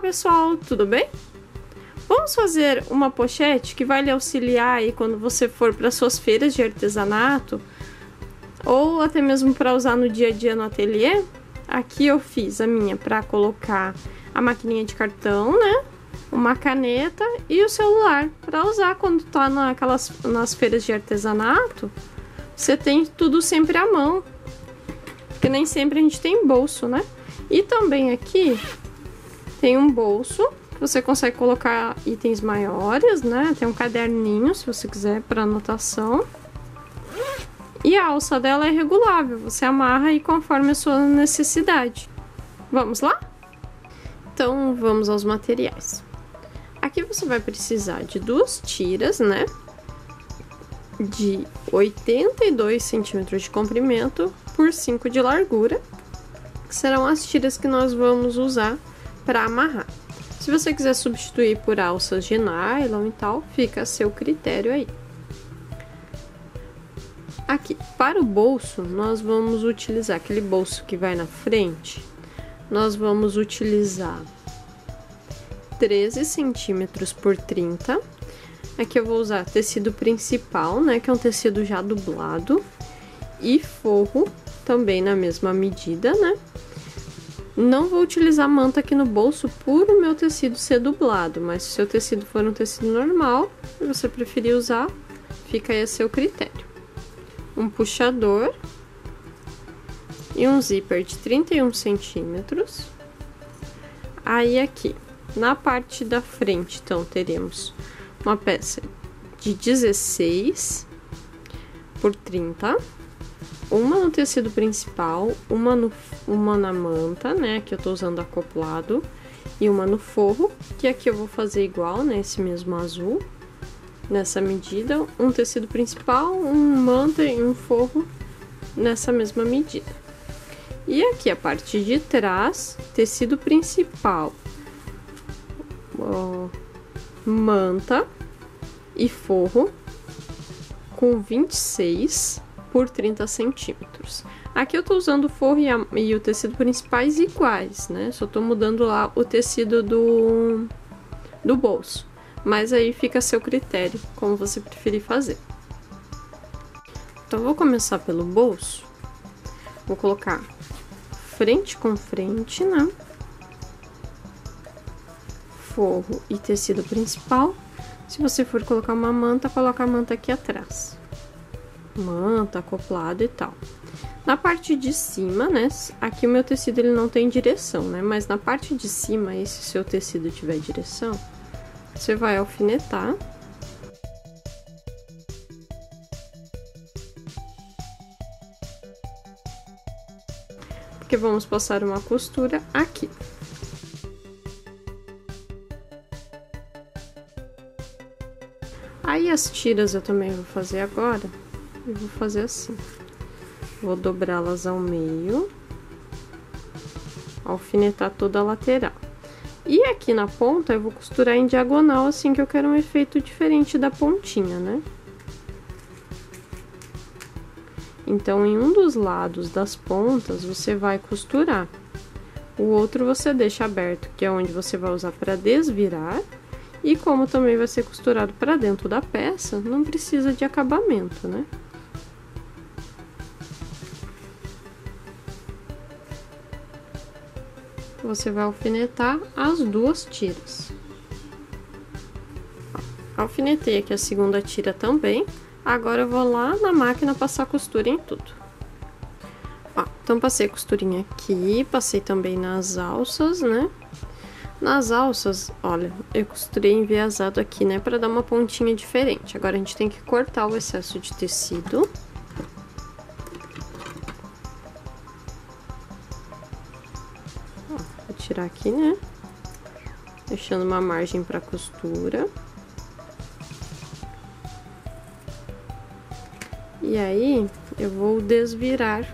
pessoal, tudo bem? Vamos fazer uma pochete que vai lhe auxiliar aí quando você for para suas feiras de artesanato ou até mesmo para usar no dia a dia no ateliê. Aqui eu fiz a minha para colocar a maquininha de cartão, né? Uma caneta e o celular para usar quando tá naquelas nas feiras de artesanato. Você tem tudo sempre à mão, porque nem sempre a gente tem bolso, né? E também aqui tem um bolso que você consegue colocar itens maiores, né? Tem um caderninho, se você quiser, para anotação. E a alça dela é regulável, você amarra aí conforme a sua necessidade. Vamos lá? Então, vamos aos materiais. Aqui você vai precisar de duas tiras, né? De 82 centímetros de comprimento por 5 de largura, que serão as tiras que nós vamos usar para amarrar. Se você quiser substituir por alças de nylon e tal, fica a seu critério aí. Aqui, para o bolso, nós vamos utilizar aquele bolso que vai na frente. Nós vamos utilizar 13 centímetros por 30. Aqui eu vou usar tecido principal, né, que é um tecido já dublado. E forro, também na mesma medida, né, não vou utilizar manta aqui no bolso por o meu tecido ser dublado, mas se o seu tecido for um tecido normal e você preferir usar, fica aí a seu critério. Um puxador e um zíper de 31 centímetros. Aí aqui, na parte da frente, então, teremos uma peça de 16 por 30 uma no tecido principal, uma, no, uma na manta, né, que eu tô usando acoplado, e uma no forro, que aqui eu vou fazer igual, né, esse mesmo azul, nessa medida, um tecido principal, um manta e um forro nessa mesma medida. E aqui a parte de trás, tecido principal, ó, manta e forro com 26 por 30 centímetros. Aqui eu tô usando o forro e, a, e, o tecido principais iguais, né? Só tô mudando lá o tecido do, do bolso. Mas aí fica a seu critério, como você preferir fazer. Então, vou começar pelo bolso. Vou colocar frente com frente, né? Forro e tecido principal. Se você for colocar uma manta, coloca a manta aqui atrás manta, acoplado e tal. Na parte de cima, né, aqui o meu tecido ele não tem direção, né, mas na parte de cima, se seu tecido tiver direção, você vai alfinetar. Porque vamos passar uma costura aqui. Aí as tiras eu também vou fazer agora e vou fazer assim. Vou dobrá-las ao meio, alfinetar toda a lateral. E aqui na ponta eu vou costurar em diagonal, assim que eu quero um efeito diferente da pontinha, né? Então, em um dos lados das pontas, você vai costurar. O outro você deixa aberto, que é onde você vai usar para desvirar. E como também vai ser costurado para dentro da peça, não precisa de acabamento, né? Você vai alfinetar as duas tiras. Alfinetei aqui a segunda tira também. Agora eu vou lá na máquina passar costura em tudo. Ó, então passei costurinha aqui, passei também nas alças, né? Nas alças, olha, eu costurei enviesado aqui, né, para dar uma pontinha diferente. Agora a gente tem que cortar o excesso de tecido. Aqui, né? Deixando uma margem para costura. E aí, eu vou desvirar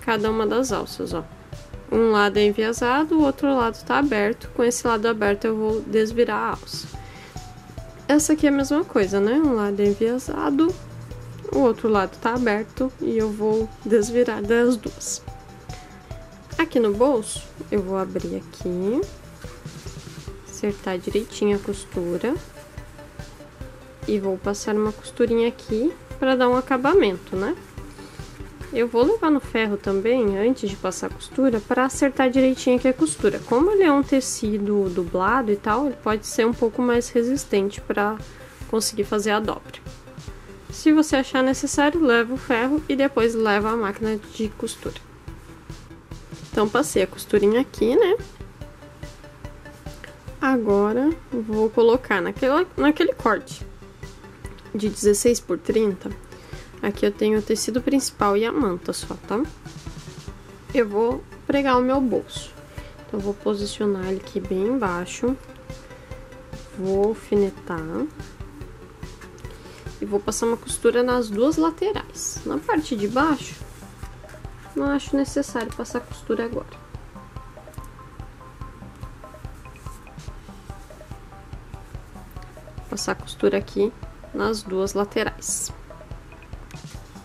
cada uma das alças, ó. Um lado é enviesado, o outro lado tá aberto. Com esse lado aberto, eu vou desvirar a alça. Essa aqui é a mesma coisa, né? Um lado é enviesado, o outro lado tá aberto e eu vou desvirar das duas. Aqui no bolso, eu vou abrir aqui. acertar direitinho a costura. E vou passar uma costurinha aqui para dar um acabamento, né? Eu vou levar no ferro também, antes de passar a costura, para acertar direitinho aqui a costura. Como ele é um tecido dublado e tal, ele pode ser um pouco mais resistente para conseguir fazer a dobra. Se você achar necessário, leva o ferro e depois leva a máquina de costura. Então, passei a costurinha aqui, né? Agora, vou colocar naquela, naquele corte de 16 por 30 Aqui eu tenho o tecido principal e a manta só, tá? Eu vou pregar o meu bolso. Então, vou posicionar ele aqui bem embaixo. Vou alfinetar. E vou passar uma costura nas duas laterais. Na parte de baixo, não acho necessário passar costura agora. Passar costura aqui nas duas laterais.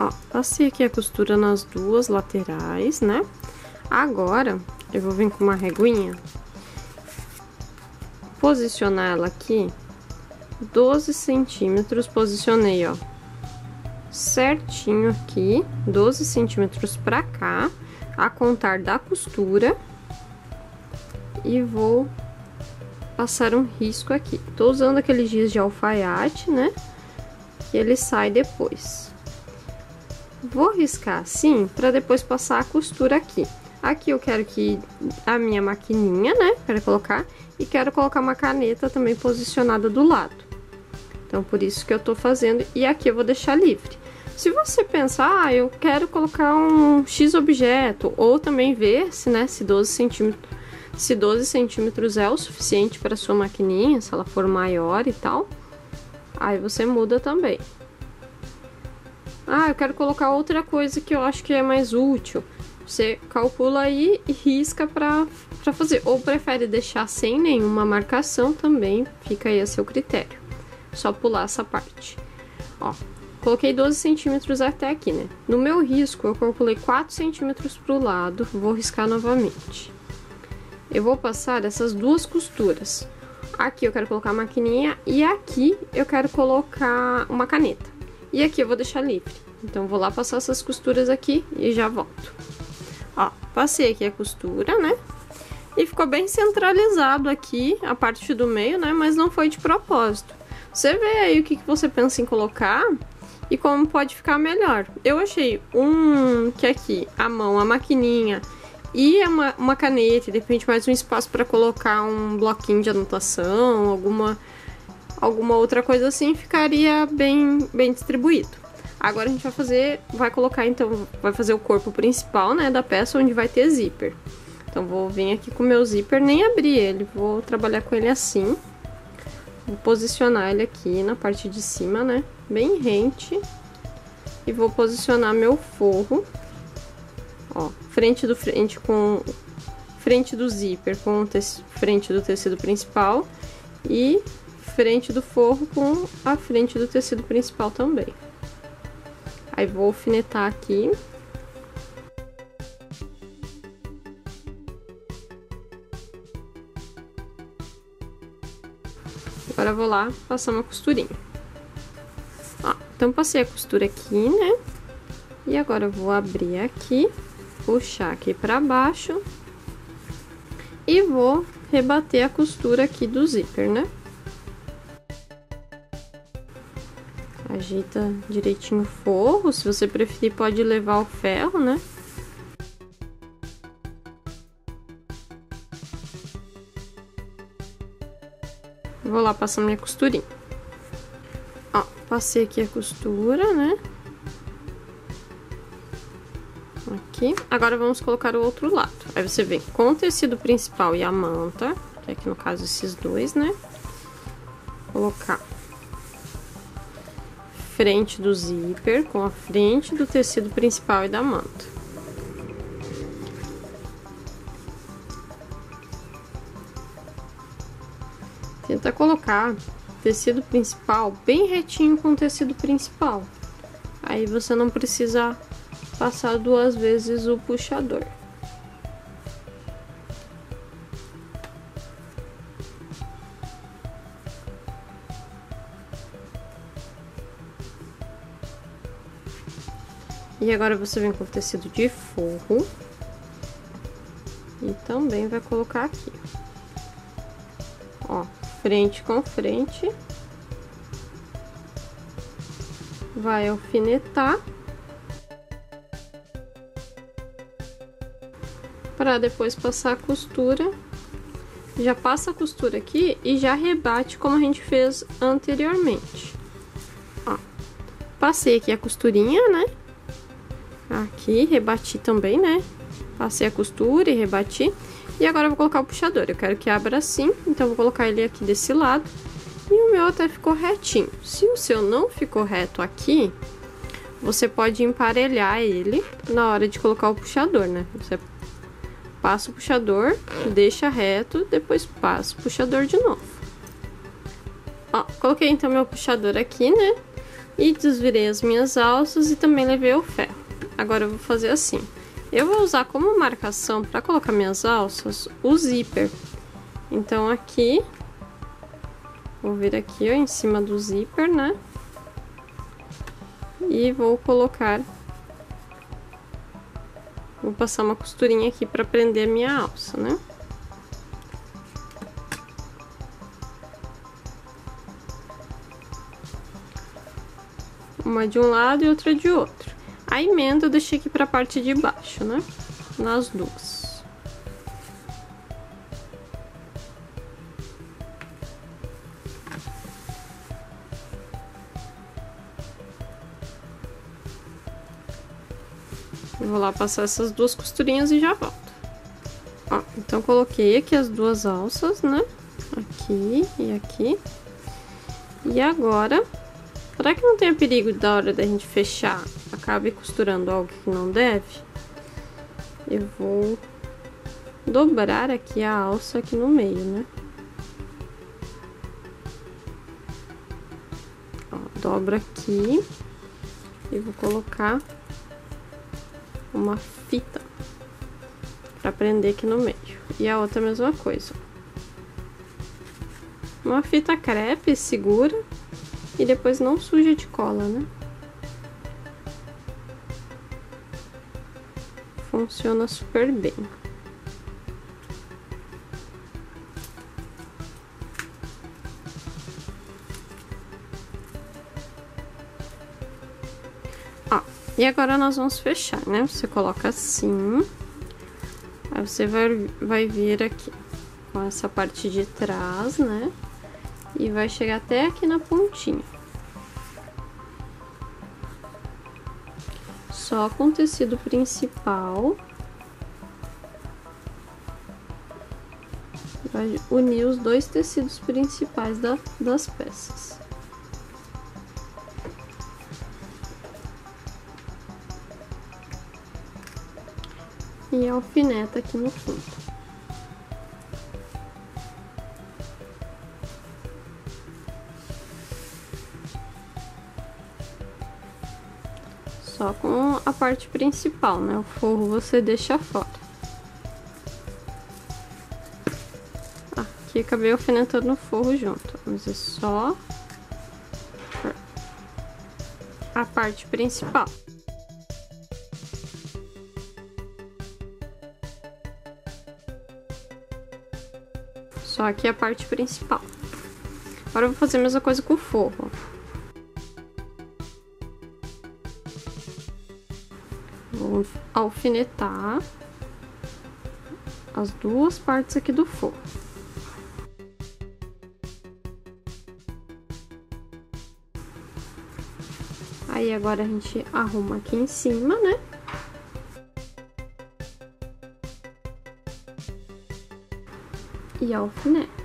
Ó, passei aqui a costura nas duas laterais, né? Agora, eu vou vir com uma reguinha, posicionar ela aqui 12 centímetros, posicionei, ó, certinho aqui, 12 centímetros pra cá, a contar da costura, e vou passar um risco aqui. Tô usando aquele giz de alfaiate, né, que ele sai depois. Vou riscar assim para depois passar a costura aqui. Aqui eu quero que a minha maquininha, né, para colocar, e quero colocar uma caneta também posicionada do lado. Então, por isso que eu tô fazendo, e aqui eu vou deixar livre. Se você pensar, ah, eu quero colocar um X objeto, ou também ver se, né, se 12 centímetros, se 12 centímetros é o suficiente para sua maquininha, se ela for maior e tal, aí você muda também. Ah, eu quero colocar outra coisa que eu acho que é mais útil. Você calcula aí e risca para fazer. Ou prefere deixar sem nenhuma marcação também, fica aí a seu critério. Só pular essa parte. Ó, coloquei 12 centímetros até aqui, né? No meu risco, eu calculei 4 centímetros para o lado, vou riscar novamente. Eu vou passar essas duas costuras. Aqui eu quero colocar a maquininha e aqui eu quero colocar uma caneta. E aqui eu vou deixar livre. Então, vou lá passar essas costuras aqui e já volto. Ó, passei aqui a costura, né? E ficou bem centralizado aqui a parte do meio, né? Mas não foi de propósito. Você vê aí o que, que você pensa em colocar e como pode ficar melhor. Eu achei um que aqui, a mão, a maquininha e uma, uma caneta, de repente mais um espaço para colocar um bloquinho de anotação, alguma alguma outra coisa assim, ficaria bem, bem distribuído. Agora a gente vai fazer, vai colocar então, vai fazer o corpo principal, né, da peça onde vai ter zíper. Então vou vir aqui com o meu zíper, nem abrir ele, vou trabalhar com ele assim. Vou posicionar ele aqui na parte de cima, né, bem rente. E vou posicionar meu forro, ó, frente do frente com frente do zíper com frente do tecido principal e frente do forro com a frente do tecido principal também. Aí vou alfinetar aqui. Agora vou lá passar uma costurinha. Então passei a costura aqui, né? E agora eu vou abrir aqui, puxar aqui pra baixo e vou rebater a costura aqui do zíper, né? Ajeita direitinho o forro. Se você preferir, pode levar o ferro, né? Vou lá passar minha costurinha. Passei aqui a costura, né? Aqui. Agora vamos colocar o outro lado. Aí você vem com o tecido principal e a manta, que aqui no caso esses dois, né? Colocar frente do zíper com a frente do tecido principal e da manta. Tenta colocar tecido principal bem retinho com o tecido principal. Aí você não precisa passar duas vezes o puxador. E agora você vem com o tecido de forro e também vai colocar aqui. Frente com frente. Vai alfinetar. Para depois passar a costura. Já passa a costura aqui e já rebate como a gente fez anteriormente. Ó, passei aqui a costurinha, né? Aqui, rebati também, né? Passei a costura e rebati. E agora eu vou colocar o puxador. Eu quero que abra assim, então vou colocar ele aqui desse lado. E o meu até ficou retinho. Se o seu não ficou reto aqui, você pode emparelhar ele na hora de colocar o puxador, né? Você passa o puxador, deixa reto, depois passa o puxador de novo. Ó, coloquei então meu puxador aqui, né? E desvirei as minhas alças e também levei o ferro. Agora eu vou fazer assim. Eu vou usar como marcação para colocar minhas alças o zíper. Então aqui, vou vir aqui ó, em cima do zíper, né? E vou colocar, vou passar uma costurinha aqui para prender a minha alça, né? Uma de um lado e outra de outro. A emenda eu deixei aqui para a parte de baixo, né? Nas duas. Eu vou lá passar essas duas costurinhas e já volto. Ó, então coloquei aqui as duas alças, né? Aqui e aqui. E agora, para que não tenha perigo da hora da gente fechar acabe costurando algo que não deve, eu vou dobrar aqui a alça aqui no meio, né? Ó, dobro aqui e vou colocar uma fita para prender aqui no meio. E a outra mesma coisa. Uma fita crepe segura e depois não suja de cola, né? Funciona super bem. E agora nós vamos fechar, né? Você coloca assim, aí você vai, vai vir aqui com essa parte de trás, né? E vai chegar até aqui na pontinha. Só com o tecido principal. Vai unir os dois tecidos principais da, das peças. E alfineta aqui no fundo. Só com a parte principal, né? O forro você deixa fora. Aqui acabei alfinetando o forro junto, mas é só a parte principal. Só aqui a parte principal. Agora eu vou fazer a mesma coisa com o forro. Alfinetar as duas partes aqui do forro. Aí agora a gente arruma aqui em cima, né? E alfineta.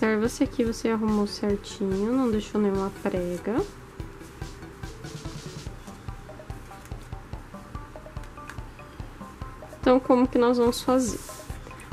Observa se aqui você arrumou certinho, não deixou nenhuma prega. Então, como que nós vamos fazer?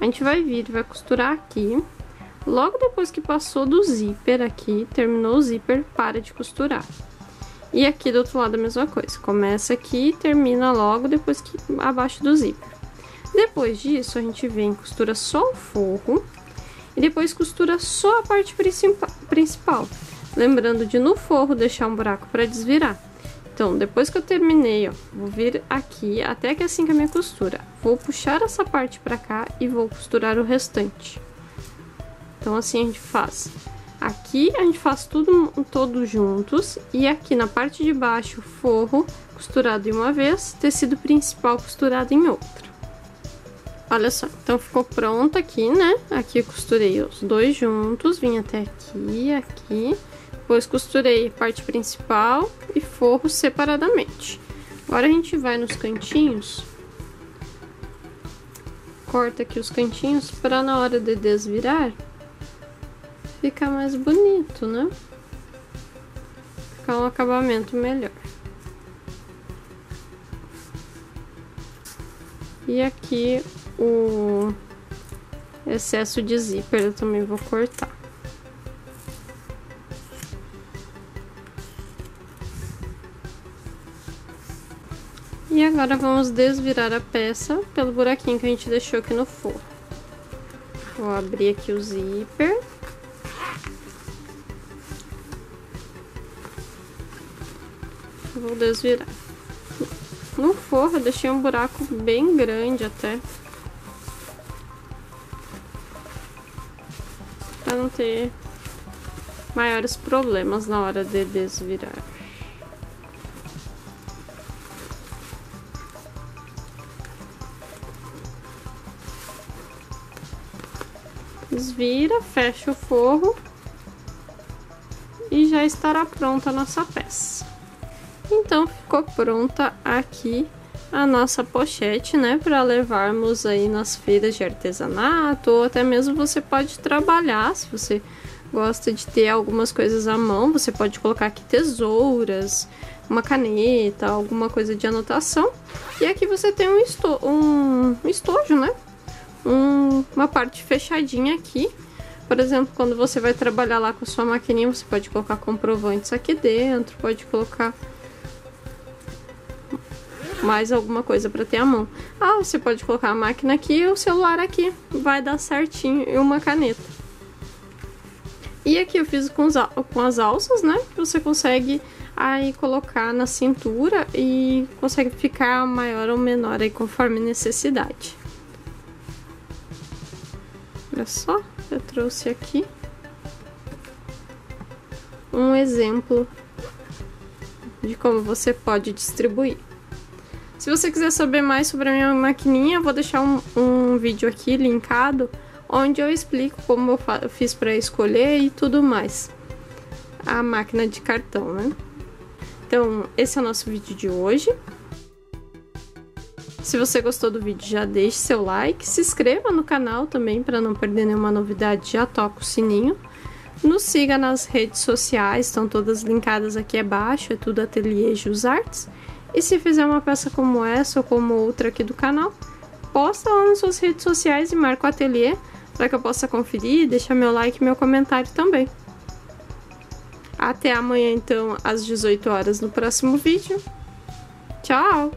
A gente vai vir, vai costurar aqui. Logo depois que passou do zíper aqui, terminou o zíper, para de costurar. E aqui do outro lado a mesma coisa. Começa aqui e termina logo depois que abaixo do zíper. Depois disso, a gente vem costura só o forro e depois costura só a parte principal. Lembrando de no forro deixar um buraco para desvirar. Então, depois que eu terminei, ó, vou vir aqui até que assim que a minha costura. Vou puxar essa parte para cá e vou costurar o restante. Então, assim a gente faz. Aqui a gente faz tudo todos juntos e aqui na parte de baixo forro costurado em uma vez, tecido principal costurado em outra. Olha só, então ficou pronto aqui, né? Aqui eu costurei os dois juntos, vim até aqui, aqui. Depois costurei parte principal e forro separadamente. Agora a gente vai nos cantinhos. Corta aqui os cantinhos para na hora de desvirar ficar mais bonito, né? Ficar um acabamento melhor. E aqui o excesso de zíper eu também vou cortar. E agora vamos desvirar a peça pelo buraquinho que a gente deixou aqui no forro. Vou abrir aqui o zíper. Vou desvirar. No forro eu deixei um buraco bem grande até. Pra não ter maiores problemas na hora de desvirar. Desvira, fecha o forro e já estará pronta a nossa peça. Então ficou pronta aqui a nossa pochete, né, para levarmos aí nas feiras de artesanato ou até mesmo você pode trabalhar, se você gosta de ter algumas coisas à mão, você pode colocar aqui tesouras, uma caneta, alguma coisa de anotação. E aqui você tem um, esto um estojo, né? Um, uma parte fechadinha aqui. Por exemplo, quando você vai trabalhar lá com sua maquininha, você pode colocar comprovantes aqui dentro, pode colocar mais alguma coisa para ter a mão. Ah, você pode colocar a máquina aqui e o celular aqui, vai dar certinho, e uma caneta. E aqui eu fiz com, com as alças, né? Você consegue aí colocar na cintura e consegue ficar maior ou menor aí conforme necessidade. Olha só, eu trouxe aqui um exemplo de como você pode distribuir. Se você quiser saber mais sobre a minha maquininha, eu vou deixar um, um vídeo aqui linkado, onde eu explico como eu, fiz para escolher e tudo mais. A máquina de cartão, né? Então, esse é o nosso vídeo de hoje. Se você gostou do vídeo, já deixe seu like, se inscreva no canal também para não perder nenhuma novidade, já toca o sininho. Nos siga nas redes sociais, estão todas linkadas aqui abaixo, é tudo Ateliê Jus Arts. E se fizer uma peça como essa ou como outra aqui do canal, posta lá nas suas redes sociais e marca o ateliê para que eu possa conferir, deixar meu like e meu comentário também. Até amanhã então às 18 horas no próximo vídeo. Tchau!